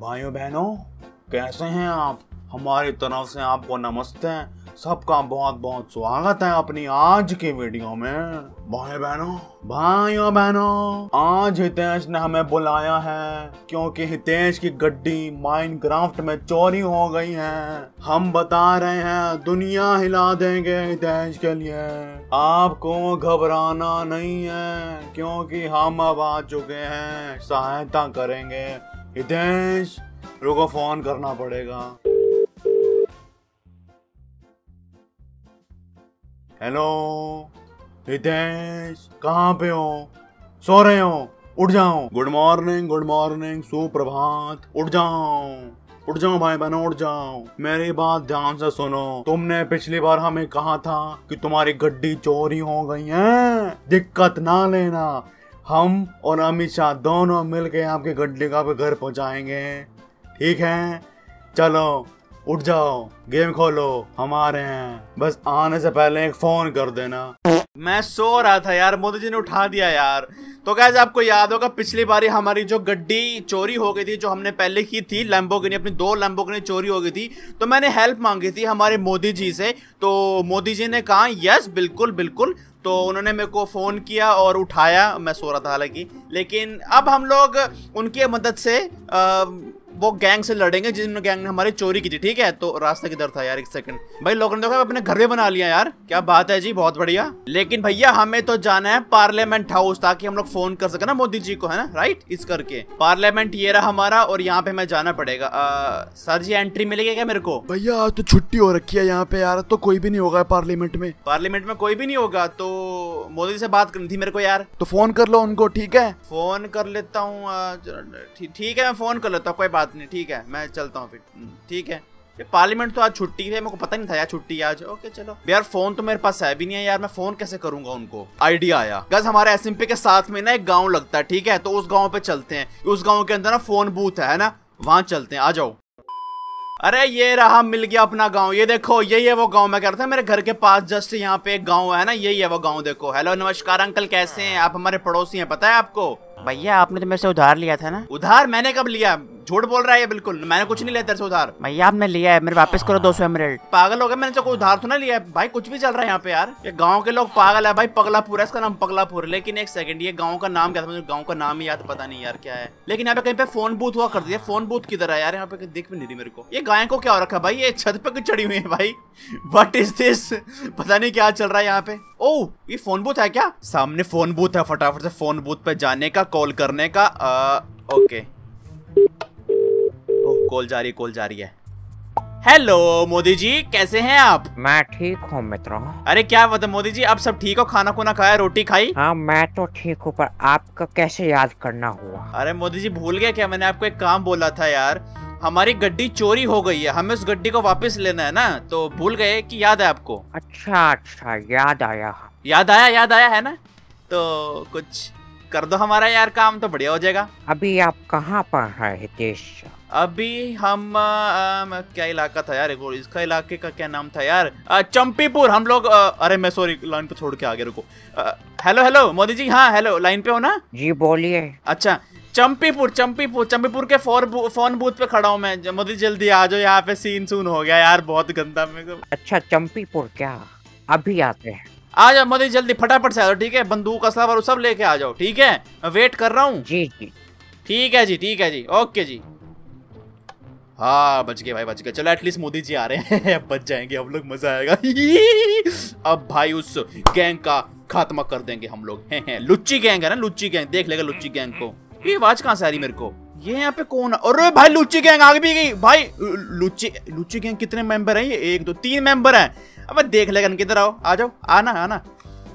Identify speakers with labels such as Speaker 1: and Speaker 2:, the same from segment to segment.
Speaker 1: भाइयों बहनों, कैसे हैं आप? हमारी तरफ़ से आपको नमस्ते। सबका बहुत बहुत स्वागत है अपनी आज की वीडियो में। भाई बहनों, भाइयों बहनों, आज हितेश ने हमें बुलाया है क्योंकि हितेश की गड्डी माइनक्राफ्ट में चोरी हो गई है। हम बता रहे हैं, दुनिया हिला देंगे हितेश के लिए। आपको घबराना नहीं है, क्योंकि हम अब आ चुके हैं, सहायता करेंगे। हितेश, रुको फ़ोन करना पड़ेगा। हेलो, हितेश, कहाँ पे हो? सो रहे हो, उठ जाओ। गुड मॉर्निंग गुड मॉर्निंग, सुप्रभात, उठ जाओ। उठ जाओ भाई बहनों, उठ जाओ। मेरी बात ध्यान से सुनो। तुमने पिछली बार हमें कहा था कि तुम्हारी गड्डी चोरी हो गई है। दिक्कत ना लेना। हम और अमित शाह दोनों मिलके आपकी गड्डी का घर पहुंचाएँगे। ठीक है? चलो, उठ जाओ, गेम खोलो, हम आ रहे हैं। बस आने से पहले एक फ़ोन कर देना। मैं सो रहा था यार, मोदी जी ने उठा दिया यार। तो कैसे आपको याद होगा, पिछली बारी हमारी जो गड्डी चोरी हो गई थी, जो हमने पहले की थी लैम्बोगिनी अपनी दो लैम्बोगिनी चोरी हो गई थी तो मैंने हेल्प मांगी थी हमारे मोदी जी से। तो मोदी जी ने कहा यस बिल्कुल बिल्कुल तो उन्होंने मेरे को फ़ोन किया और उठाया मैं सो रहा था हालाँकि। लेकिन अब हम लोग उनकी मदद से आ, वो गैंग से लड़ेंगे जिन गैंग ने हमारी चोरी की थी ठीक है? तो रास्ता किधर था यार एक सेकंड भाई लोगों ने देखा अपने घर में बना लिया यार। क्या बात है जी बहुत बढ़िया। लेकिन भैया हमें तो जाना है पार्लियामेंट हाउस ताकि हम लोग फ़ोन कर सके ना मोदी जी को है ना? राइट इस करके। पार्लियामेंट ये रहा हमारा और यहाँ पे हमें जाना पड़ेगा। आ, सर जी एंट्री मिलेगी क्या मेरे को?
Speaker 2: भैया आज तो छुट्टी हो रखी है यहाँ पे यार। तो कोई भी नहीं होगा पार्लियामेंट में।
Speaker 1: पार्लियामेंट में कोई भी नहीं होगा तो मोदी से बात करनी थी मेरे को यार।
Speaker 2: तो फ़ोन कर लो उनको ठीक है?
Speaker 1: फ़ोन कर लेता हूँ ठीक है मैं फ़ोन कर लेता हूँ कोई बात नहीं ठीक है मैं चलता हूँ फिर। हम्म, ठीक है। पार्लियामेंट तो आज छुट्टी है मेरे को पता नहीं था यार छुट्टी आज। ओके चलो। यार फ़ोन तो मेरे पास है भी नहीं है यार मैं फ़ोन कैसे करूँगा उनको? आइडिया आया। गज हमारे एसएमपी के साथ में ना एक गाँव लगता है ठीक है? तो उस गाँव पे चलते हैं। उस गाँव के अंदर ना फ़ोन बूथ है ना? वहाँ चलते हैं आ जाओ। अरे ये रहा मिल गया अपना गाँव। ये देखो यही है वो गाँव मैं कह रहा था, मेरे घर के पास जस्ट यहाँ पे एक गाँव है ना यही है वो गाँव देखो। हेलो नमस्कार अंकल कैसे हैं? आप हमारे पड़ोसी हैं, पता है आपको?
Speaker 3: भैया आपने तो मेरे से उधार लिया था ना?
Speaker 1: उधार मैंने कब लिया? झूठ बोल रहा है बिल्कुल। मैंने कुछ नहीं लिया तेरे से उधार।
Speaker 3: भैया आपने लिया है मेरे वापस करो दो सौ एमरेल्ड
Speaker 1: पागल हो गया मैंने तो कोई उधार तो ना लिया है। भाई कुछ भी चल रहा है यहाँ पे यार। ये गाँव के लोग पागल है। भाई पगलापुर है इसका नाम पगलापुर। लेकिन एक सेकंड ये गाँव का नाम क्या था? मुझे गाँव का नाम ही याद पता नहीं यार क्या है। लेकिन यहाँ पे कहीं पे फ़ोन बूथ हुआ कर दिया फ़ोन बूथ किधर है यार? यहाँ पे दिख भी नहीं रही मेरे को। ये गाय को क्या हो रखा भाई? ये छत पे चढ़ी हुई है भाई? वट इज़ दिस पता नहीं क्या चल रहा है यहाँ पे। ओ ये फ़ोन बूथ है क्या? सामने फ़ोन बूथ है फटाफट से फ़ोन बूथ पे जाने का कॉल करने का आ, ओके कॉल जा रही कॉल जा रही है. हेलो मोदी जी कैसे हैं आप?
Speaker 3: मैं ठीक हूँ मित्रों।
Speaker 1: अरे क्या बता मोदी जी आप सब ठीक हो? खाना खुना खाया रोटी खाई?
Speaker 3: हाँ मैं तो ठीक हूँ पर आपका कैसे याद करना हुआ?
Speaker 1: अरे मोदी जी भूल गया क्या? मैंने आपको एक काम बोला था यार हमारी गड्डी चोरी हो गई है हमें उस गड्डी को वापस लेना है ना? तो भूल गए कि याद है आपको?
Speaker 3: अच्छा अच्छा याद आया।
Speaker 1: याद आया याद आया है ना? तो कुछ कर दो हमारा यार काम तो बढ़िया हो जाएगा।
Speaker 3: अभी आप कहाँ पर है हितेश?
Speaker 1: अभी हम आ, क्या इलाका था यार? इसका इलाके का क्या नाम था यार? चंपीपुर हम लोग अरे मैं सॉरी लाइन पे छोड़ के आगे रुको। हेलो हेलो मोदी जी हाँ हेलो लाइन पे हो ना?
Speaker 3: जी बोलिए।
Speaker 1: अच्छा चंपीपुर चंपीपुर चंपीपुर के फोर फ़ोन बूथ पे खड़ा हूँ मैं। मोदी जल्दी आ जाओ यहाँ पे सीन सून हो गया यार बहुत गंदा मेरे को।
Speaker 3: अच्छा चंपीपुर क्या? अभी आते हैं।
Speaker 1: आ जाओ मोदी जल्दी फटाफट से आ जाओ ठीक है? बंदूक असला सब लेके आ जाओ ठीक है? मैं वेट कर रहा हूँ।
Speaker 3: जी जी।
Speaker 1: ठीक है जी ठीक है जी ओके जी। हाँ बच गए भाई बच गए। चलो एटलीस्ट मोदी जी आ रहे हैं। अब बच जाएँगे हम लोग मज़ा आएगा। अब भाई उस गैंग का खात्मा कर देंगे हम लोग। हैं हैं। लुच्ची गैंग है ना लुच्ची गैंग देख लेगा लुच्ची गैंग को। ये आवाज़ कहाँ से आ रही मेरे को? ये यहाँ पे कौन अरे भाई, लुच्ची गैंग आगे भी गई। भाई, लुच्ची लुच्ची गैंग कितने मेंबर हैं ये? एक, दो, तीन मेंबर हैं। अब देख लेगा किधर आओ। आ जाओ। आना आना।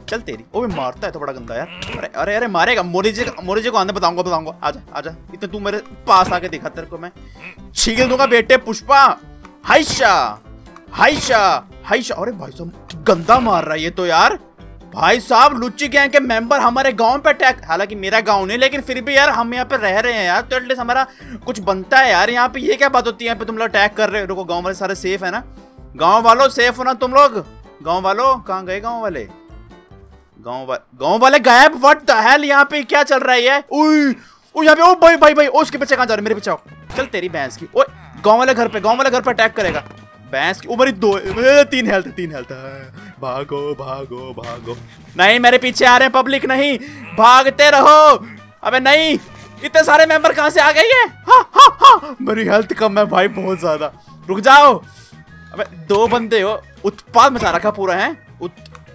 Speaker 1: चल तेरी। वो भी मारता है तो बड़ा गंदा यार। अरे अरे अरे, मारेगा। मोरी जी मोरी जी को आने, बताऊँगा बताऊँगा। आजा आजा इतने तू मेरे पास आके दिखा तेरे को मैं। छील दूँगा बेटे पुष्पा। हाइशा। हाइशा। हाइशा। अरे भाई साहब, गंदा मार रहा है ये तो यार। भाई साहब, लुच्ची गैंग के मेंबर हमारे गाँव पे अटैक हालाँकि मेरा गाँव नहीं, लेकिन फिर भी यार हम यहाँ पे रह रहे हैं यार तो एटलीस्ट हमारा कुछ बनता है यार। यहाँ पे ये क्या बात होती है, यहाँ पे तुम लोग अटैक कर रहे हो? रुको, गाँव वाले सारे सेफ़ है ना? गाँव वालों सेफ़ हो ना तुम लोग? गाँव वालों, कहाँ गए गाँव वाले? गाँव वाले गाँव वाले गायब? व्हाट द यहाँ पे क्या चल रहा है ओ यहाँ पे ओ, भाई भाई भाई उसके पीछे कहाँ जा रहे मेरे पीछे चल तेरी भैंस की। ओए गाँव वाले घर पे, गाँव वाले घर पे अटैक करेगा। भैंस की ही दो तीन हेल्थ तीन हेल्थ भागो भागो भागो। नहीं मेरे पीछे आ रहे पब्लिक नहीं। भागते रहो। अबे नहीं इतने सारे मेंबर कहाँ से आ गए है हा, हा, हा। मेरी हेल्थ कम है भाई बहुत ज़्यादा। रुक जाओ। अबे दो बंदे हो उत्पाद मचा रखा पूरा है?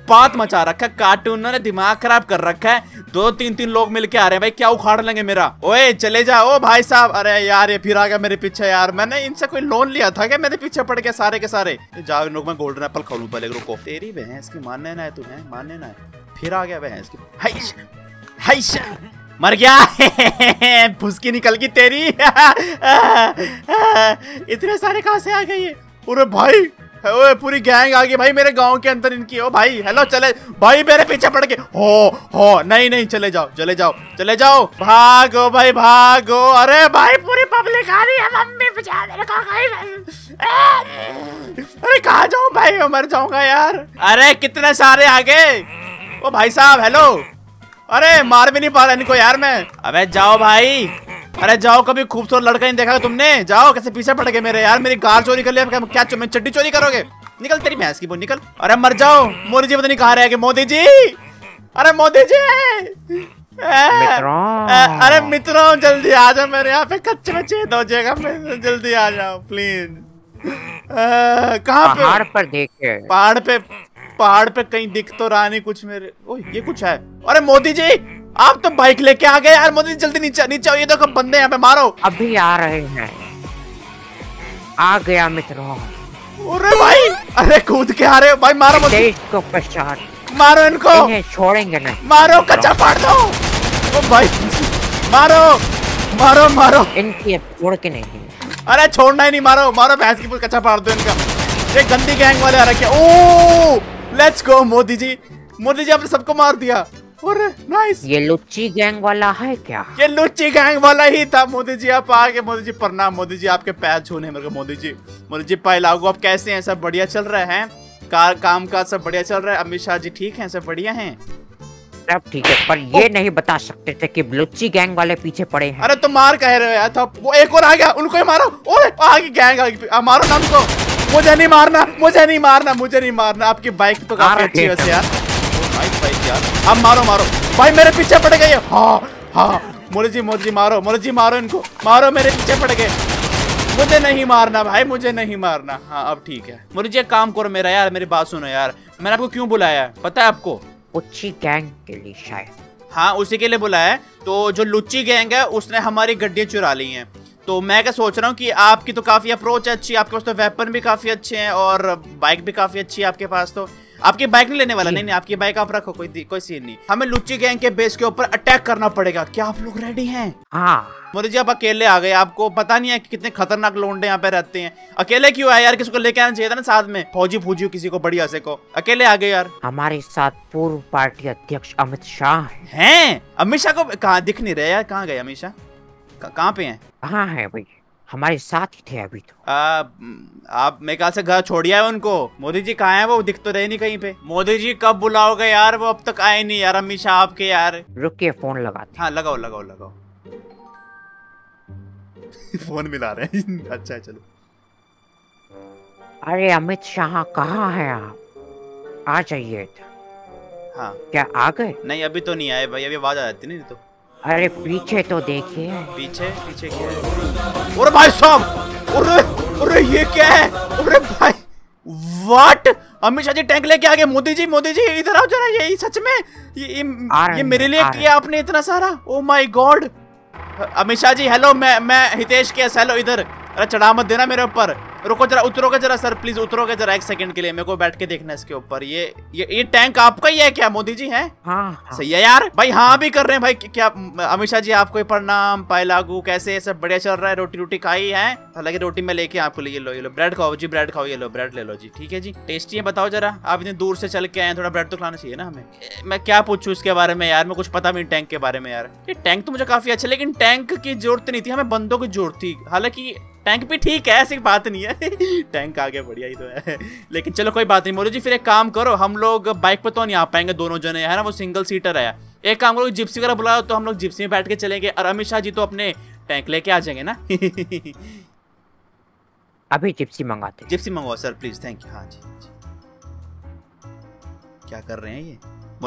Speaker 1: उत्पाद मचा रखा है कार्टूनों ने दिमाग खराब कर रखा है। दो तीन तीन लोग मिलके आ रहे हैं, भाई क्या उखाड़ लेंगे मेरा? ओए, चले जाओ, ओ भाई साहब। अरे यार, ये फिर आ गया मेरे पीछे यार। मैंने इनसे कोई लोन लिया था क्या? मेरे पीछे पड़ गया सारे के सारे। जाओ लोग मैं गोल्डन एप्पल खा लूँ पहले, रुको। तेरी भैंस की मानने ना है तुम्हें, मानने ना है। फिर आ गया भैंस की। हाइश हाइश। मर गया। फुसकी निकल गई तेरी। इतने सारे कहाँ से आ है अरे भाई ओए, पूरी गैंग आ गई भाई मेरे गाँव के अंदर इनकी। ओ भाई हेलो चले, भाई मेरे पीछे पड़ के। हो हो, नहीं नहीं, चले जाओ चले जाओ चले जाओ। भागो भाई, भागो। अरे भाई, पूरी पब्लिक आ रही है, मम्मी बचा मेरे को अरे कहा जाऊँ भाई? मर जाऊँगा यार। अरे, कितने सारे आ गए? ओ भाई साहब हेलो अरे, मार भी नहीं पा रहा इनको यार मैं। अबे जाओ भाई। अरे जाओ कभी खूबसूरत लड़का नहीं देखा तुमने। जाओ कैसे पीछे पड़ गए मेरे यार मेरी कार चोरी कर लिया क्या, क्या चो, चड्डी चोरी करोगे? निकल तेरी भैंस की बोल निकल। अरे मर जाओ मोदी जी पता नहीं कहा रहे मोदी जी! अरे मोदी जी! अरे मित्रों जल्दी आ जाओ मेरे यहाँ पे कच्चे में छेद हो जाएगा जल्दी आ जाओ प्लीज़ कहाँ पे?
Speaker 3: पहाड़ पर देखे।
Speaker 1: पहाड़ पे पहाड़ पे कहीं दिख तो रहा नहीं कुछ मेरे ओ ये कुछ है। अरे मोदी जी! आप तो बाइक लेके आ गए यार मोदी जल्दी नीचे नीचे ये देखो बंदे यहाँ पे मारो।
Speaker 3: अभी आ रहे हैं। आ गया मित्रों।
Speaker 1: अरे भाई अरे कूद के आ रहे हो। भाई मारो
Speaker 3: मुझे। को पश्चात
Speaker 1: मारो इनको।
Speaker 3: इन्हें छोड़ेंगे नहीं।
Speaker 1: मारो कच्चा फाड़ दो। ओ भाई मारो मारो मारो।
Speaker 3: इनकी छोड़ के नहीं।
Speaker 1: अरे छोड़ना ही नहीं मारो मारो भैंस की कच्चा फाड़ दो इनका। ये गंदी गैंग वाले आ रखे ओ लेट्स गो मोदी जी। मोदी जी आपने सबको मार दिया। अरे नाइस
Speaker 3: ये लुच्ची गैंग वाला है क्या?
Speaker 1: ये लुच्ची गैंग वाला ही था मोदी जी आप आगे मोदी जी प्रणाम मोदी जी आपके पैर छूने मेरे को मोदी जी मोदी जी पाई लागू आप कैसे हैं? सब बढ़िया चल रहे हैं? कार काम काज सब बढ़िया चल रहा है? अमित शाह जी ठीक हैं? सब बढ़िया हैं?
Speaker 3: सब ठीक है पर ये नहीं बता सकते थे कि लुच्ची गैंग वाले पीछे पड़े हैं।
Speaker 1: अरे तुम मार कह रहे हो यार तो वो एक और आ गया उनको ही मारो। ओए आगे गैंग आ गई मारो ना उनको। मुझे नहीं मारना मुझे नहीं मारना मुझे नहीं मारना। आपकी बाइक तो काफ़ी अच्छी है यार। नाइस बाइक यार अब मारो मारो। भाई मेरे पीछे पड़ गए। हाँ हाँ। मोदी जी मारो मोदी जी मारो इनको। मारो मेरे पीछे पड़ गए। मुझे नहीं मारना भाई मुझे नहीं मारना। हाँ अब ठीक है। मोदी जी एक काम करो मेरा यार मेरी बात सुनो यार। मैंने आपको क्यों बुलाया? पता है आपको?
Speaker 3: उच्ची गैंग के लिए शायद।
Speaker 1: हाँ उसी के लिए बुलाया है। तो जो लुच्ची गैंग है उसने हमारी गड्डियाँ चुरा ली हैं। तो मैं क्या सोच रहा हूँ कि आपकी तो काफ़ी अप्रोच अच्छी है आपके पास तो वेपन भी काफ़ी अच्छे हैं और बाइक भी काफ़ी अच्छी है आपके पास तो। आपकी बाइक नहीं लेने वाला? नहीं नहीं आपकी बाइक आप रखो कोई कोई सीन नहीं। हमें लुच्ची गैंग के बेस के ऊपर अटैक करना पड़ेगा। क्या आप लोग रेडी हैं?
Speaker 3: हाँ।
Speaker 1: मोदी जी आप अकेले आ गए। आपको पता नहीं है कि कितने खतरनाक लोंडे यहाँ पे रहते हैं। अकेले क्यों आए यार? किसी को लेके आना चाहिए था ना साथ में। फौजी फूजी किसी को बढ़िया से को। अकेले आ गए यार।
Speaker 3: हमारे साथ पूर्व पार्टी अध्यक्ष अमित शाह
Speaker 1: हैं। अमित शाह को कहा दिख नहीं रहे यार। कहाँ गए अमित शाह? कहाँ पे हैं?
Speaker 3: कहाँ है भाई? हमारे साथ ही थे अभी तो।
Speaker 1: आ, आप मेरे ख्याल से घर छोड़िया है उनको? मोदी जी कहाँ है वो? दिख तो रहे नहीं कहीं पे। मोदी जी कब बुलाओगे यार? वो अब तक आए नहीं यार अमित शाह आपके यार।
Speaker 3: रुकिए फ़ोन लगाते
Speaker 1: हाँ। लगाओ लगाओ लगाओ। फ़ोन मिला रहे हैं। अच्छा है चलो।
Speaker 3: अरे अमित शाह कहाँ है आप? आ जाइए
Speaker 1: हाँ।
Speaker 3: क्या आ गए?
Speaker 1: नहीं अभी तो नहीं आए भाई अभी आवाज़ आ जाती नहीं तो।
Speaker 3: अरे पीछे तो देखिए।
Speaker 1: पीछे पीछे क्या है? अरे भाई साहब अरे अरे ये क्या है? अरे भाई व्हाट अमित शाह जी टैंक लेके आ गए। मोदी जी मोदी जी इधर आओ जरा ये सच में ये ये, ये मेरे लिए किया आपने इतना सारा? ओ my god Amit Shah ji hello मैं मैं हितेश के हेलो इधर। अरे चढ़ा मत देना मेरे ऊपर। रुको जरा उतरोगे जरा सर प्लीज़ उतरोगे जरा एक सेकंड के लिए मेरे को बैठ के देखना इसके ऊपर। ये ये ये टैंक आपका ही है क्या मोदी जी है?
Speaker 3: हाँ, हाँ।
Speaker 1: सही है यार। भाई हाँ भी कर रहे हैं भाई क्या अमित शाह जी आपको प्रणाम पाए लागू कैसे सब बढ़िया चल रहा है रोटी रोटी खाई है? हालाँकि रोटी में लेके आपको ये लो ये लो ब्रेड खाओ जी ब्रेड खाओ ये लो ब्रेड ले लो जी ठीक है जी? टेस्टी है बताओ जरा आप इतनी दूर से चल के आए थोड़ा ब्रेड तो खाना चाहिए ना हमें। मैं क्या पूछू इसके बारे में यार मैं कुछ पता नहीं टैंक के बारे में यार। ये टैंक तो मुझे काफ़ी अच्छा लेकिन टैंक की ज़रूरत नहीं थी हमें बंदों की ज़रूरत थी। हालाँकि टैंक भी ठीक है ऐसी बात नहीं है। टैंक आगे बढ़िया ही तो है। लेकिन चलो कोई बात नहीं मोदी जी फिर एक काम करो हम लोग बाइक पर तो नहीं आ पाएँगे दोनों जने है ना वो सिंगल सीटर है। एक काम करो जिप्सी वगैरह बुलाओ तो हम लोग जिप्सी में बैठ के चलेंगे और अमित शाह जी तो अपने टैंक लेके आ जाएँगे ना।
Speaker 3: अभी जिप्सी मंगाते
Speaker 1: जिप्सी मंगवाओ सर प्लीज़ थैंक यू हाँ जी हाँ जी। क्या कर रहे हैं ये?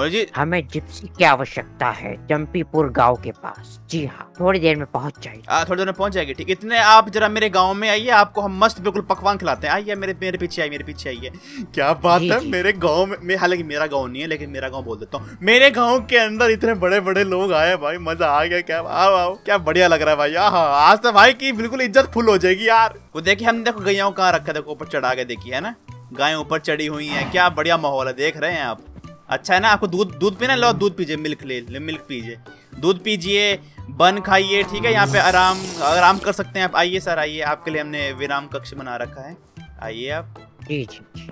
Speaker 1: जी
Speaker 3: हमें जिप्सी की आवश्यकता है जम्पीपुर गाँव के पास। जी हाँ थोड़ी देर में पहुँच जाएगी
Speaker 1: आ, थोड़ी देर में पहुँच जाएगी ठीक। इतने आप जरा मेरे गाँव में आइए आपको हम मस्त बिल्कुल पकवान खिलाते हैं। आइए मेरे मेरे पीछे आइए मेरे पीछे आइए। क्या बात
Speaker 3: जी,
Speaker 1: है
Speaker 3: जी।
Speaker 1: मेरे गाँव में मैं हालाँकि मेरा गाँव नहीं है लेकिन मेरा गाँव बोल देता हूँ। मेरे गाँव के अंदर इतने बड़े बड़े लोग आए भाई मज़ा आ गया क्या आओ आओ क्या बढ़िया लग रहा है भाई। आहा, आज तो भाई की बिल्कुल इज़्ज़त फुल हो जाएगी यार। वो देखिए हम देखो गैयाओं कहाँ रखा देखो ऊपर चढ़ा के देखिए है ना? गायें ऊपर चढ़ी हुई हैं क्या बढ़िया माहौल है देख रहे हैं आप। अच्छा है ना आपको दूध दूध पीना लो दूध पीजिए मिल्क ले ले मिल्क पीजिए। दूध पीजिए बन खाइए ठीक है? यहाँ पे आराम आराम कर सकते हैं आप। आइए सर आइए। आपके लिए हमने विराम कक्ष बना रखा है। आइए आप।
Speaker 3: जी जी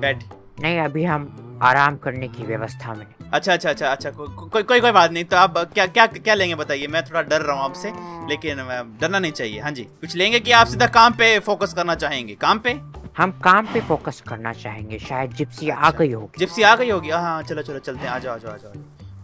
Speaker 1: बैठ।
Speaker 3: नहीं अभी हम आराम करने की व्यवस्था में।
Speaker 1: अच्छा अच्छा अच्छा अच्छा को, को, कोई कोई कोई बात नहीं। तो आप क्या क्या क्या लेंगे बताइए? मैं थोड़ा डर रहा हूँ आपसे लेकिन डरना नहीं चाहिए। हाँ जी। कुछ लेंगे कि आप सीधा काम पे फोकस करना चाहेंगे? काम पे?
Speaker 3: हम काम पे फोकस करना चाहेंगे। शायद जिप्सी आ गई होगी।
Speaker 1: जिप्सी आ गई होगी? हाँ चलो चलो, चलते हैं। आ जाओ आ जाओ आ जाओ।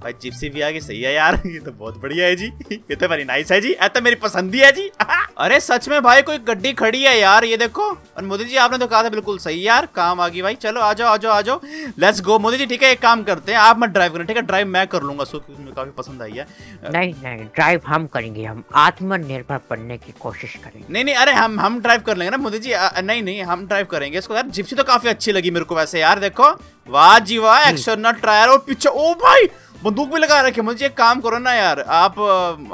Speaker 1: भाई जिप्सी भी आ गई सही है यार ये तो बहुत बढ़िया है जी। ये तो वेरी नाइस है जी ये तो मेरी पसंद ही है जी। अरे सच में भाई कोई गड्डी खड़ी है यार ये देखो। और मोदी जी आपने तो कहा था बिल्कुल सही यार काम आ गई भाई। चलो आ जाओ आ जाओ आ जाओ। लेट्स गो मोदी जी ठीक है एक काम करते हैं आप मत ड्राइव करें ठीक है? ड्राइव मैं कर लूँगा सो मुझे काफ़ी पसंद आई है।
Speaker 3: नहीं नहीं ड्राइव हम करेंगे हम आत्मनिर्भर बनने की कोशिश करेंगे।
Speaker 1: नहीं नहीं अरे हम हम ड्राइव कर लेंगे ना मोदी जी नहीं नहीं हम ड्राइव करेंगे। इसको यार जिप्सी तो काफ़ी अच्छी लगी मेरे को वैसे यार देखो। वाह जी वाह नट ट्रायर और पीछे ओ भाई बंदूक भी लगा रखे मुझे एक काम करो ना यार आप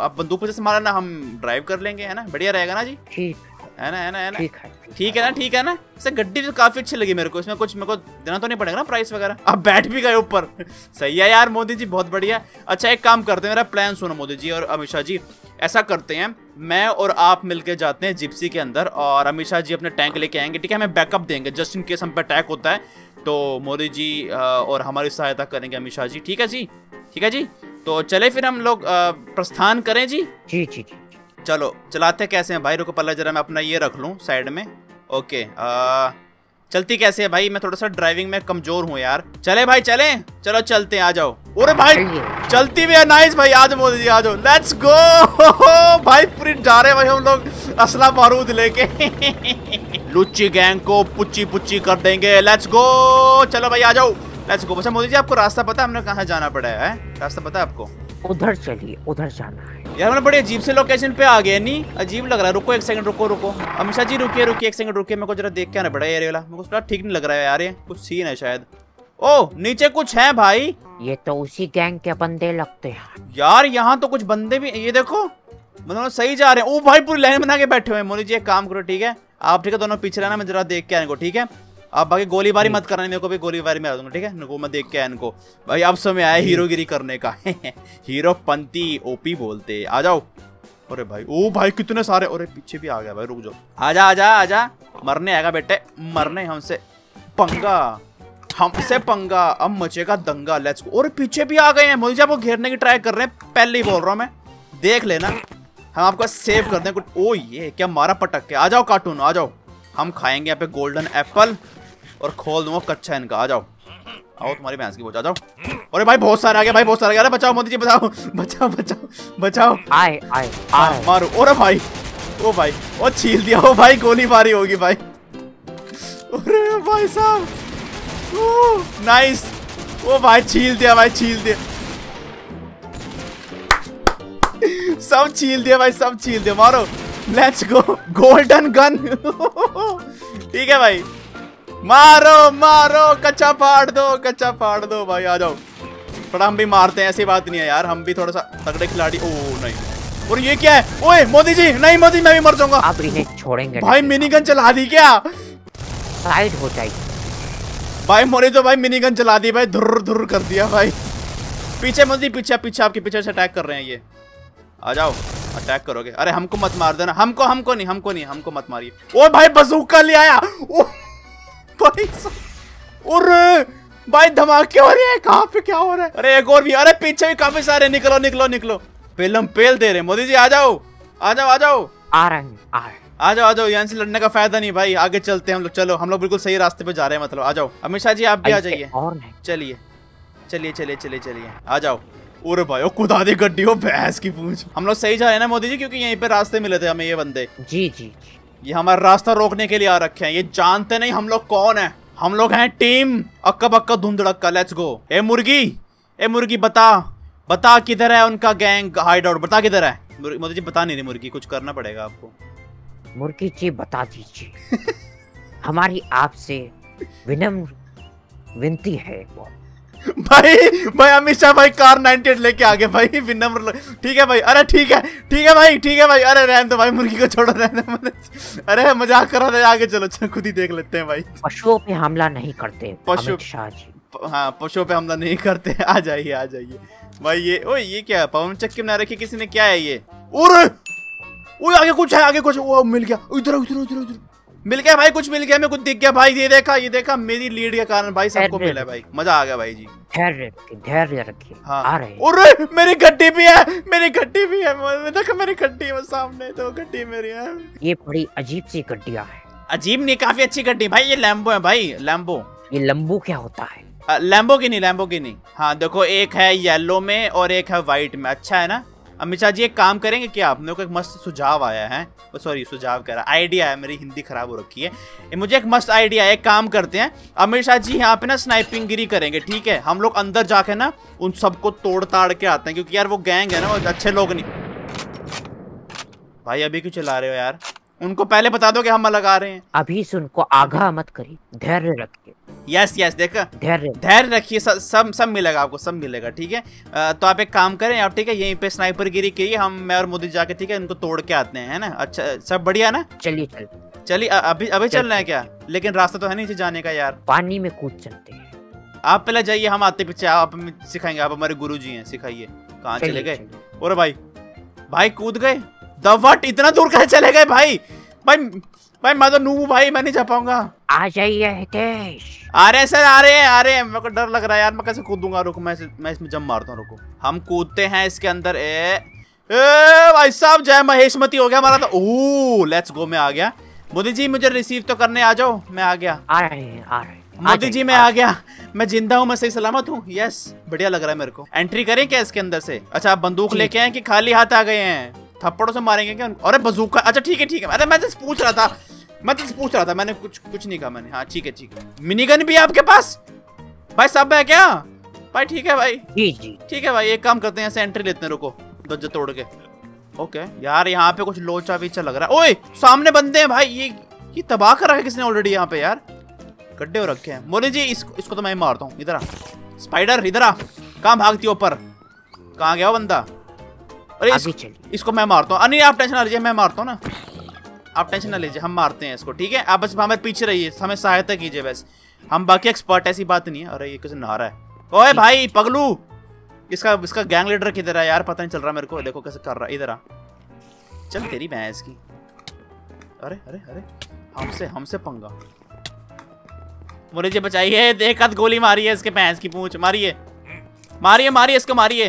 Speaker 1: आप बंदूक पे से मारा ना हम ड्राइव कर लेंगे है ना? बढ़िया रहेगा ना जी?
Speaker 3: ठीक
Speaker 1: है ना है ना है ना?
Speaker 3: ठीक है ठीक
Speaker 1: है ना ठीक है ना? इसे गड्डी तो काफ़ी अच्छी लगी मेरे को इसमें कुछ मेरे को देना तो नहीं पड़ेगा ना प्राइस वगैरह? आप बैठ भी गए ऊपर। सही है यार मोदी जी बहुत बढ़िया। अच्छा एक काम करते हैं मेरा प्लान सुनो मोदी जी और अमित शाह जी। ऐसा करते हैं मैं और आप मिलके जाते हैं जिप्सी के अंदर और अमित शाह जी अपने टैंक लेके आएँगे ठीक है? हमें बैकअप देंगे जस्ट इन केस हम पे अटैक होता है तो मोदी जी और हमारी सहायता करेंगे अमित शाह जी ठीक है जी? ठीक है जी? तो चले फिर हम लोग प्रस्थान करें जी?
Speaker 3: जी जी जी
Speaker 1: चलो चलाते कैसे हैं? भाई रुको पहले जरा मैं अपना ये रख लूँ साइड में। ओके आ, चलती कैसे है भाई? मैं थोड़ा सा ड्राइविंग में कमज़ोर हूँ यार। चले भाई चले। चलो चलते हैं आ जाओ। अरे भाई चलती भी है। नाइस भाई आ जाओ मोदी जी आ जाओ। लेट्स गो भाई पूरी जा रहे भाई हम लोग। असला बारूद लेके। लुच्ची गैंग को पुच्ची पुच्ची कर देंगे। लेट्स गो चलो भाई आ जाओ। लेट्स गो अच्छा मोदी जी आपको रास्ता पता है हमने कहाँ जाना पड़ा है रास्ता पता है आपको?
Speaker 3: उधर चलिए उधर जाना है।
Speaker 1: यार हमने बड़ी अजीब से लोकेशन पे आ गए नहीं? अजीब लग रहा है। रुको एक सेकंड रुको रुको। अमिशा जी रुकिए रुकिए एक सेकंड रुकिए। मेरे को जरा देख के आना पड़ा ये वाला। मेरे को थोड़ा ठीक नहीं लग रहा है यार ये कुछ सीन है शायद। ओ नीचे कुछ है भाई।
Speaker 3: ये तो उसी गैंग के बंदे लगते हैं।
Speaker 1: यार यहाँ तो कुछ बंदे भी ये देखो। मतलब सही जा रहे हैं। ओ भाई पूरी लाइन बना के बैठे हुए हैं। मोदी जी एक काम करो ठीक है? आप ठीक है दोनों पीछे रहना मैं जरा देख के आने को ठीक है? आप बाकी गोलीबारी मत करना मेरे को भी गोलीबारी में आ दूँगा ठीक है? इनको मैं देख के इनको। भाई अब समय आया हीरोगिरी करने का। हीरो पंती ओपी बोलते आ जाओ। अरे भाई ओ भाई कितने सारे अरे पीछे भी आ गया भाई रुक जाओ। आजा आजा आजा। मरने आएगा बेटे। मरने हमसे। पंगा। हमसे पंगा। अब मचेगा दंगा। लेट्स गो और पीछे भी आ गए हैं। जी आपको घेरने की ट्राई कर रहे हैं। पहले ही बोल रहा हूँ मैं। देख लेना। हम आपको सेव कर दें कुछ। ओ ये क्या मारा पटक के। आ जाओ कार्टून आ जाओ। हम खाएँगे यहाँ पे गोल्डन एप्पल और खोल दूँगा कच्चा इनका। आ जाओ। आओ तुम्हारी भैंस की आ जाओ। अरे भाई बहुत सारे आ गया भाई बहुत सारे आ गया अरे बचाओ मोदी जी बचाओ बचाओ बचाओ बचाओ।
Speaker 3: आए आए आए।
Speaker 1: मारो। ओरे भाई ओ भाई ओ छील दिया ओ भाई गोली मारी होगी भाई। अरे भाई साहब ओ नाइस ओ भाई छील दिया भाई छील दिया। सब छील दिया भाई सब छील दिया। मारो। लेट्स गो गोल्डन गन ठीक है भाई। मारो मारो कच्चा फाड़ दो कच्चा फाड़ दो भाई आ जाओ। थोड़ा हम भी मारते हैं ऐसी बात नहीं है यार। हम भी थोड़ा सा तगड़े खिलाड़ी ओ नहीं। और ये क्या है? ओए मोदी जी नहीं मोदी मैं भी मर जाऊँगा।
Speaker 3: अब इन्हें छोड़ेंगे।
Speaker 1: भाई मिनी गन चला दी क्या?
Speaker 3: साइड हो जाएगी।
Speaker 1: भाई मोदी तो भाई मिनी गन चला दी भाई धुर धुर कर दिया भाई। पीछे मोदी पीछे पीछे आपके पीछे से अटैक कर रहे हैं ये। आ जाओ। अटैक करोगे। अरे हमको मत मार देना। हमको हमको नहीं हमको नहीं हमको मत मारिए। ओ भाई बंदूक ले आया। ओ भाई अरे भाई धमाके हो रहे हैं। कहाँ पे क्या हो रहा है? अरे एक और भी। अरे पीछे भी काफ़ी सारे। निकलो निकलो निकलो। पेल हम पेल दे रहे मोदी जी आ जाओ। आ जाओ आ जाओ।
Speaker 3: आ रहे आ रहे
Speaker 1: आ जाओ आ जाओ। यहाँ से लड़ने का फ़ायदा नहीं भाई। आगे चलते हैं हम लोग। चलो हम लोग बिल्कुल सही रास्ते पे जा रहे हैं मतलब। आ जाओ। अमित शाह जी आप भी आ जाइए। चलिए। चलिए चलिए चलिए चलिए। आ जाओ। ओरे भाई ओ कुदा दी गड्डी हो भैंस की पूंछ। हम लोग सही जा रहे हैं ना मोदी जी क्योंकि यहीं पे रास्ते मिले थे हमें ये बंदे।
Speaker 3: जी जी
Speaker 1: ये हमारा रास्ता रोकने के लिए आ रखे हैं। ये जानते नहीं हम लोग कौन है। हम लोग हैं टीम। अक्का बक्का धुंधड़क्का लेट्स गो ए मुर्गी ए मुर्गी बता। बता किधर है उनका गैंग हाइड आउट बता किधर है? मोदी जी बता नहीं रही मुर्गी कुछ करना पड़ेगा आपको।
Speaker 3: मुर्गी जी बता दीजिए। हमारी आपसे विनम्र विनती है
Speaker 1: भाई भाई अमित शाह भाई कार 98 लेके आ गए भाई विनम्र ल- ठीक है भाई अरे ठीक है ठीक है भाई ठीक है भाई अरे रहने दो भाई मुर्गी को छोड़ो रहने दो अरे मज़ाक कर रहा था आगे चलो चलो खुद ही देख लेते हैं भाई।
Speaker 3: पशुओं पे हमला नहीं करते
Speaker 1: पशु-
Speaker 3: शाह जी।
Speaker 1: हाँ पशुओं पे हमला नहीं करते आ जाइए आ जाइए। भाई ये ओए ये क्या है? पवन चक्की बना रखी किसी ने क्या है ये? ओरे ओए आगे कुछ है आगे कुछ वो मिल गया इधर इधर इधर इधर मिल गया भाई कुछ मिल गया मैं कुछ दिख गया। भाई ये देखा ये देखा मेरी लीड के कारण भाई सबको मिला है भाई। मज़ा आ गया भाई जी।
Speaker 3: धैर्य धैर्य रखिए।
Speaker 1: हाँ।
Speaker 3: आ रहे।
Speaker 1: मेरी गड्डी भी है मेरी गड्डी भी है। देखो मेरी गड्डी है सामने तो गड्डी मेरी है।
Speaker 3: ये बड़ी अजीब सी गड्डियाँ हैं।
Speaker 1: अजीब नहीं काफ़ी अच्छी गड्डी। भाई ये लैम्बो है भाई लैम्बो
Speaker 3: ये लंबू क्या होता है?
Speaker 1: लैम्बो की नहीं लैम्बो की नहीं। हाँ देखो एक है येलो में और एक है व्हाइट में। अच्छा है ना? अमित शाह जी, एक काम करेंगे क्या? आप मेरे को एक मस्त सुझाव आया है। सॉरी सुझाव कह रहा आइडिया है, मेरी हिंदी खराब हो रखी है। मुझे एक मस्त आइडिया है। एक काम करते हैं। अमित शाह जी यहाँ पे ना स्नाइपिंग गिरी करेंगे, ठीक है? हम लोग अंदर जाके ना उन सबको तोड़ ताड़ के आते हैं, क्योंकि यार वो गैंग है ना, वो अच्छे लोग नहीं। भाई, अभी क्यों चला रहे हो यार? उनको पहले बता दो कि हम लगा रहे हैं।
Speaker 3: अभी से उनको आगाह मत करिए धैर्य रखिए।
Speaker 1: यस यस देखा।
Speaker 3: धैर्य।
Speaker 1: धैर्य रखिए सब सब मिलेगा आपको सब मिलेगा ठीक है? तो आप एक काम करें आप ठीक है यहीं पे स्नाइपर गिरी करिए हम मैं और मोदी जाके ठीक है इनको तोड़ के आते हैं है ना? अच्छा सब बढ़िया ना?
Speaker 3: चलिए चलिए।
Speaker 1: चलिए अभी अभी चलना है क्या? लेकिन रास्ता तो है नहीं जाने का यार।
Speaker 3: पानी में कूद चलते हैं।
Speaker 1: आप पहले जाइए हम आते पीछे आप सिखाएँगे आप हमारे गुरु जी हैं सिखाइए। कहाँ चले गए? और भाई भाई कूद गए? द वट इतना दूर कैसे चले गए भाई? भाई भाई मैं तो नू भाई मैं नहीं जा पाऊँगा।
Speaker 3: आ जाइए हितेश।
Speaker 1: आ रहे सर आ रहे हैं आ रहे हैं। मेरे को डर लग रहा है यार मैं कैसे कूदूँगा? रुको मैं मैं इसमें जम मारता हूँ रुको। हम कूदते हैं इसके अंदर ए ए भाई साहब जय महेशमती हो गया हमारा तो। ओ लेट्स गो मैं आ गया। मोदी जी मुझे रिसीव तो करने आ जाओ मैं आ गया।
Speaker 3: आ रहे आ रहे हैं।
Speaker 1: मोदी जी मैं
Speaker 3: आ
Speaker 1: गया। मैं ज़िंदा हूँ मैं सही सलामत हूँ। यस बढ़िया लग रहा है मेरे को। एंट्री करें क्या इसके अंदर से? अच्छा आप बंदूक लेके आए कि खाली हाथ आ गए हैं? थप्पड़ों से मारेंगे क्या? उनको? अरे बंदूक अच्छा ठीक है ठीक है। अरे मैं तो पूछ रहा था। मैं तो पूछ रहा था। मैंने कुछ कुछ नहीं कहा मैंने। हाँ ठीक है ठीक है। मिनी गन भी है आपके पास? भाई सब है क्या? भाई ठीक है भाई।
Speaker 3: जी जी।
Speaker 1: ठीक है भाई एक काम करते हैं ऐसे एंट्री लेते हैं रुको। दज्जे तोड़ के। ओके। यार यहाँ पे कुछ लोचा वीचा लग रहा है। ओए सामने बंदे हैं भाई। ये ये तबाह कर रखा है किसने ऑलरेडी यहाँ पे यार? गड्ढे हो रखे हैं। मोदी जी इसको इसको तो मैं मारता हूँ। इधर आ। स्पाइडर इधर आ। कहाँ भागती हो ऊपर? कहाँ गया वो बंदा? अरे इस, इसको मैं मारता हूँ। नहीं आप टेंशन ना लीजिए मैं मारता हूँ ना। आप टेंशन ना लीजिए हम मारते हैं इसको ठीक है? आप बस हमारे पीछे रहिए हमें सहायता कीजिए बस। हम बाकी एक्सपर्ट ऐसी बात नहीं है। अरे ये कैसे नहा रहा है। ओए भाई पगलू! इसका इसका गैंग लीडर किधर है यार? पता नहीं चल रहा मेरे को। देखो कैसे कर रहा है। इधर आ। चल तेरी भैंस की अरे अरे अरे। हमसे हमसे पंगा। मुझे बचाइए। आध गोली मारी है इसके भैंस की पूछ। मारिए। मारिए मारिए इसको मारिए।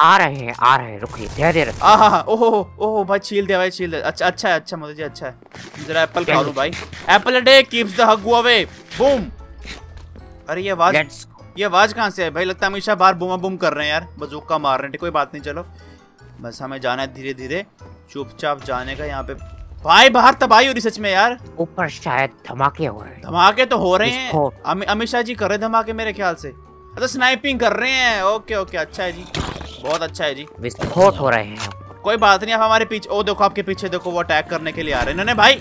Speaker 3: आ रहे हैं आ रहे हैं रुकिए धैर्य रखिए।
Speaker 1: आहा ओहो ओहो भाई छील दिया भाई छील दिया। अच्छा अच्छा है अच्छा मुझे अच्छा है। जरा एप्पल खा लूँ भाई। Apple day keeps the hug away boom अरे ये आवाज़ ये आवाज़ कहाँ से है भाई लगता है हमेशा बाहर बूमा बूम कर रहे हैं यार। बजूका मार रहे हैं कोई बात नहीं चलो। बस हमें जाना है धीरे धीरे चुपचाप जाने का यहाँ पे भाई बाहर तबाही हो रही सच में यार।
Speaker 3: ऊपर शायद धमाके हो रहे हैं।
Speaker 1: धमाके तो हो रहे हैं। अमित शाह जी कर रहे धमाके मेरे ख्याल से। अच्छा स्नाइपिंग कर रहे हैं। ओके ओके अच्छा है जी। बहुत अच्छा है जी।
Speaker 3: विस्फोट हो रहे हैं।
Speaker 1: कोई बात नहीं आप हमारे पीछे ओ देखो आपके पीछे देखो वो अटैक करने के लिए आ रहे हैं। इन्होंने भाई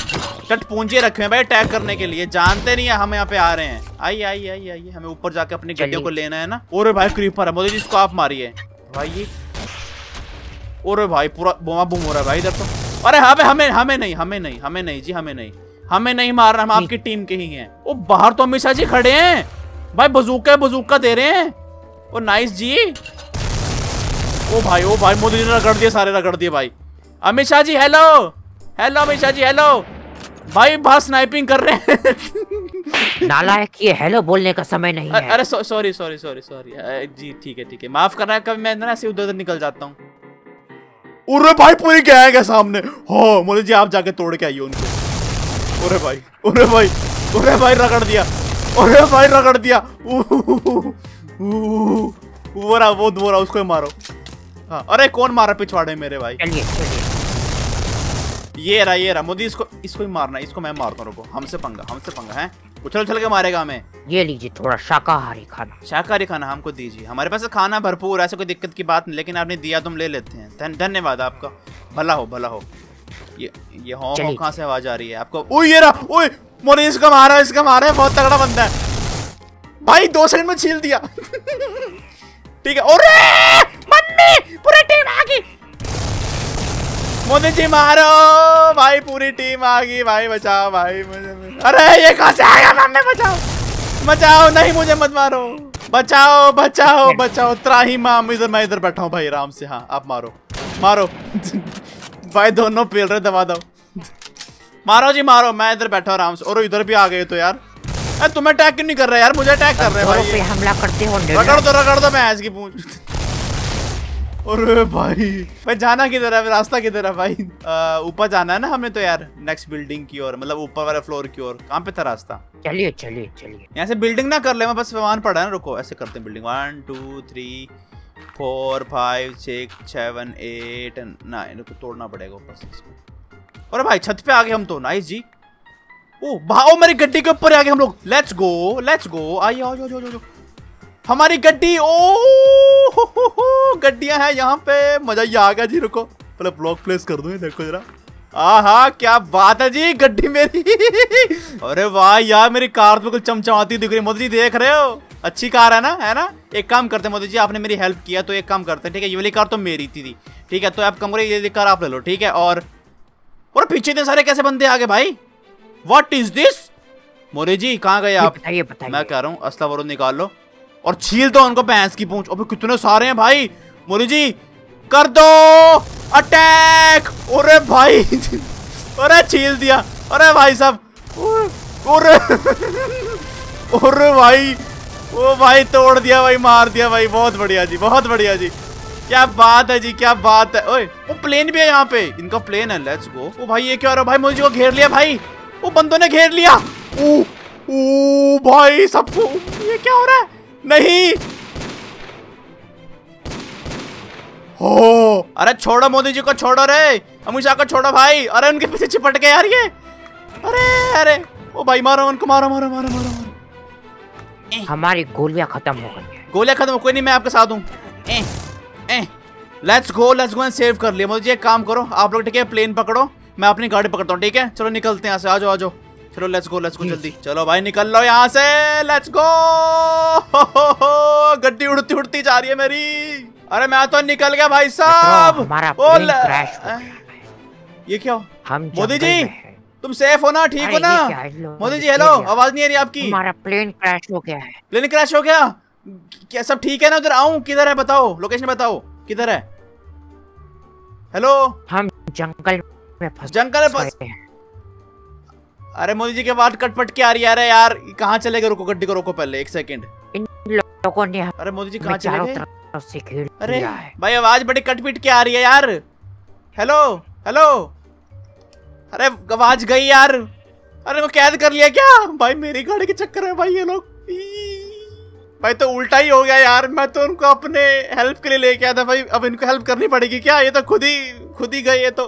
Speaker 1: चट पूंजे रखे हैं भाई अटैक करने के लिए। जानते नहीं है हम यहाँ पे आ रहे हैं। आइए आइए आइए आइए। हमें ऊपर जाके अपनी गड्डियों को लेना है ना। और भाई क्रीपर है। मोदी जी इसको आप मारिए। भाई ये और भाई पूरा बोमा बुम हो रहा है भाई इधर तो। अरे हमें हमें हमें नहीं हमें नहीं हमें नहीं जी हमें नहीं। हमें नहीं मारना हम आपकी टीम के ही हैं। ओ बाहर तो अमित शाह जी खड़े हैं। भाई बजूका बजूका दे रहे हैं। ओ नाइस जी। ओ भाई ओ भाई मोदी जी ने रगड़ दिए सारे रगड़ दिए भाई Amit Shah ji hello hello Amit Shah ji hello भाई बाहर स्नाइपिंग कर रहे हैं
Speaker 3: नालायक ये हेलो बोलने का समय नहीं
Speaker 1: अ-
Speaker 3: है
Speaker 1: अरे सॉरी सॉरी सॉरी सॉरी जी ठीक है ठीक है माफ़ करना कभी मैं ना ऐसे उधर उधर निकल जाता हूँ अरे भाई पूरी गैंग है सामने हो मोदी जी आप जाके तोड़ के आइए उनको अरे भाई अरे भाई अरे भाई रगड़ दिया अरे भाई रगड़ दिया ऊ, ऊ, ऊ, वो रहा वो वो रहा उसको मारो हाँ अरे कौन मारा पिछवाड़े मेरे भाई?
Speaker 3: चलिए चलिए।
Speaker 1: ये रहा ये रहा मोदी इसको इसको ही मारना इसको मैं मारता हूँ रुको हमसे पंगा हमसे पंगा है? उछल उछल के मारेगा हमें।
Speaker 3: ये लीजिए थोड़ा शाकाहारी खाना।
Speaker 1: शाकाहारी खाना हमको दीजिए। हमारे पास खाना भरपूर है, ऐसे कोई दिक्कत की बात नहीं लेकिन आपने दिया तुम ले लेते हैं। धन, धन्यवाद आपका। भला हो भला हो। ये ये हो हो कहाँ से आवाज़ आ रही है आपको? ओए ये रहा ओए मोरे इसका मारा इसका मारा है बहुत तगड़ा बंदा है। भाई दो सेकंड में छील दिया। ठीक है अरे मम्मी पूरी टीम आ गई। मोदी जी मारो भाई पूरी टीम आ गई भाई बचाओ भाई मुझे अरे ये कहाँ से आ मम्मी बचाओ। बचाओ नहीं मुझे मत मारो। बचाओ बचाओ बचाओ। त्राही माम इधर मैं इधर बैठा हूँ भाई आराम से। हाँ आप मारो। मारो। भाई दोनों पेल रहे दबा दो। मारो जी मारो। मैं इधर बैठा आराम से। और इधर भी आ गए तो यार। अरे तुम्हें अटैक क्यों नहीं कर रहे यार? मुझे अटैक कर रहे हैं भाई।
Speaker 3: हमला करते हो
Speaker 1: रगड़ दो रगड़ दो भैंस की पूंछ अरे भाई। भाई जाना किधर है? रास्ता किधर है भाई? ऊपर जाना है ना हमें तो यार नेक्स्ट बिल्डिंग की ओर मतलब ऊपर वाले फ्लोर की ओर। कहाँ पे था रास्ता?
Speaker 3: चलिए चलिए चलिए।
Speaker 1: यहाँ से बिल्डिंग ना कर ले मैं बस सामान पड़ा है ना रुको ऐसे करते हैं building one two three four five six seven eight nine रुको तोड़ना पड़ेगा ऊपर से इसको। अरे भाई छत पे आ गए हम तो नाइस जी। ओ भाओ मेरी गड्डी के ऊपर आ गए हम लोग। लेट्स गो लेट्स गो आइए आओ जाओ जाओ जाओ हमारी गड्डी ओ हो, हो, हो, गड्डियाँ हैं यहाँ पे। मज़ा ही आ गया जी रुको। पहले ब्लॉक प्लेस कर दूँ देखो जरा। आहा क्या बात है जी गड्डी मेरी। अरे वाह यार मेरी कार तो बिल्कुल चमचमाती दिख रही मोदी जी देख रहे हो? अच्छी कार है ना है ना? एक काम करते हैं मोदी जी आपने मेरी हेल्प किया तो एक काम करते हैं ठीक है? ये वाली कार तो मेरी थी, थी। ठीक है तो आप कम करो ये कार आप ले लो ठीक है? और और पीछे इतने सारे कैसे बंदे आ गए भाई? What is this More ji कहाँ गए आप?
Speaker 3: बताइए।
Speaker 1: मैं कह रहा हूँ असला वरुण निकाल लो। और छील दो उनको भैंस की पूछ। अबे कितने सारे हैं भाई? मोरी जी, कर दो। अटैक अरे भाई अरे छील दिया। अरे भाई साहब अरे अरे भाई, ओ भाई, तोड़ दिया भाई, मार दिया भाई। बहुत बढ़िया जी, बहुत बढ़िया जी। क्या बात है जी, क्या बात है। ओए, वो प्लेन भी है यहाँ पे। इनका प्लेन है लेट्स गो ओ भाई, ये क्या हो रहा है भाई मुझे घेर लिया भाई। वो बंदों ने घेर लिया। ओ ओ भाई सबको ये क्या हो रहा है? नहीं। हो। अरे छोड़ो मोदी जी को छोड़ो रे। अमित शाह को छोड़ो भाई। अरे उनके पीछे चिपट गए यार ये। अरे अरे। ओ भाई मारो उनको मारो मारो मारो मारो मारो।
Speaker 3: हमारी गोलियाँ खत्म हो गई
Speaker 1: गोलियाँ खत्म कोई नहीं मैं आपके साथ हूँ। ए। ए। Let's go let's go and save कर लिया। मोदी जी एक काम करो। आप लोग ठीक है प्लेन पकड़ो। मैं अपनी गाड़ी पकड़ता हूँ ठीक है? चलो निकलते हैं यहाँ से। आ जाओ आ जाओ। चलो लेट्स गो लेट्स गो जल्दी। चलो भाई निकल लो यहाँ से। लेट्स गो गड्डी उड़ती उड़ती जा रही है मेरी। अरे मैं तो निकल गया भाई साहब। ये क्या?
Speaker 3: हम
Speaker 1: मोदी जी तुम सेफ़ हो ना? ठीक हो ना? मोदी जी हेलो आवाज़ नहीं आ रही आपकी।
Speaker 3: हमारा प्लेन क्रैश हो गया है।
Speaker 1: प्लेन क्रैश हो गया? क्या सब ठीक है ना? उधर आऊँ? किधर है? बताओ। लोकेशन बताओ। किधर है? हेलो
Speaker 3: हम जंगल में फंस
Speaker 1: जंगल में फंस- अरे मोदी जी के बात कटपट के आ रही है यार कहाँ चले गए? रुको गड्डी को रोको पहले एक सेकंड
Speaker 3: इन लोगों ने
Speaker 1: अरे मोदी जी कहाँ चले गए? अरे भाई आवाज़ बड़ी कटपिट के आ रही है यार। Hello hello. अरे आवाज़ गई यार। अरे वो कैद कर लिया क्या? भाई मेरी गाड़ी के चक्कर है भाई ये लोग। भाई तो उल्टा ही हो गया यार। मैं तो उनको अपने हेल्प के लिए लेके आया था भाई। अब इनको हेल्प करनी पड़ेगी क्या? ये तो खुद ही खुद ही गए ये तो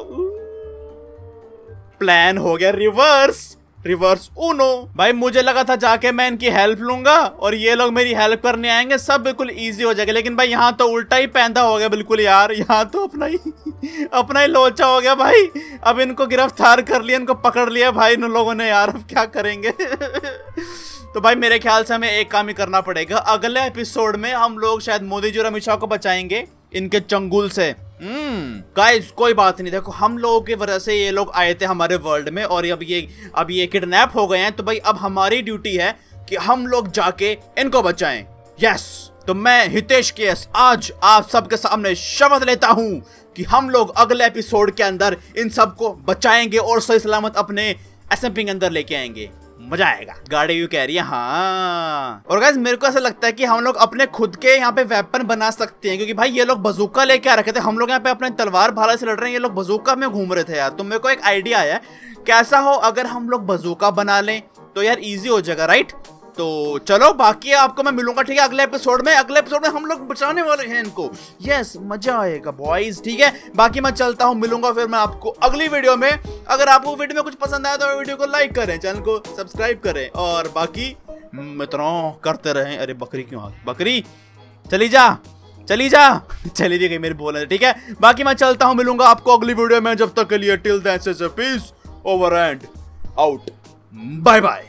Speaker 1: प्लान हो गया रिवर्स रिवर्स उनो। भाई, मुझे लगा था जाके मैं इनकी हेल्प लूँगा और ये लोग मेरी हेल्प करने आएँगे, सब बिल्कुल इजी हो जाएगा। लेकिन भाई, यहाँ तो उल्टा ही पैदा हो गया बिल्कुल यार, यहाँ तो अपना ही अपना ही लोचा हो गया भाई। अब इनको गिरफ़्तार कर लिया, इनको पकड़ लिया भाई इन लोगों ने यार, अब क्या करेंगे? तो भाई, मेरे ख्याल से हमें एक काम ही करना पड़ेगा। अगले एपिसोड में हम लोग शायद मोदी जी और अमित शाह को बचाएँगे इनके चंगुल से। गाइस कोई बात नहीं। देखो, हम लोगों की वजह से ये लोग आए थे हमारे वर्ल्ड में और अब ये अब ये किडनैप हो गए हैं। तो भाई, अब हमारी ड्यूटी है कि हम लोग जाके इनको बचाएँ। यस तो मैं हितेश केस आज आप सबके सामने शपथ लेता हूँ कि हम लोग अगले एपिसोड के अंदर इन सबको बचाएँगे और सही सलामत अपने एसएमपी के अंदर लेके आएँगे। मज़ा आएगा। गाड़ी यू कह रही है हाँ। और गाइज़ मेरे को ऐसा लगता है कि हम लोग अपने खुद के यहाँ पे वेपन बना सकते हैं, क्योंकि भाई ये लोग बजूका लेके आ रखे थे। हम लोग यहाँ पे अपने तलवार भाला से लड़ रहे हैं, ये लोग बजूका में घूम रहे थे यार। तो मेरे को एक आइडिया आया कैसा हो अगर हम लोग बजूका बना लें? तो यार इजी हो जाएगा राइट तो चलो, बाकी आपको मैं मिलूँगा, ठीक है, अगले एपिसोड में। अगले एपिसोड में हम लोग बचाने वाले हैं इनको। यस मज़ा आएगा बॉयज़ ठीक है? बाकी मैं चलता हूँ, मिलूँगा फिर मैं आपको अगली वीडियो में। अगर आपको वीडियो में कुछ पसंद आया तो वीडियो को लाइक करें चैनल को सब्सक्राइब करें। और बाकी मित्रों करते रहें। अरे, बकरी क्यों बकरी, चली जा चली जा। चली भी गई मेरी बोल ठीक है? बाकी मैं चलता हूँ, मिलूँगा आपको अगली वीडियो में। जब तक के लिए till then peace over and out bye bye